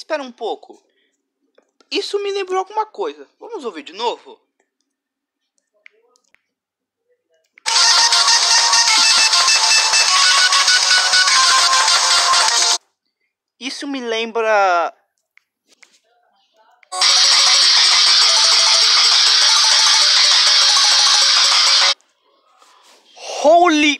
Espera um pouco. Isso me lembrou alguma coisa. Vamos ouvir de novo? Isso me lembra. Holy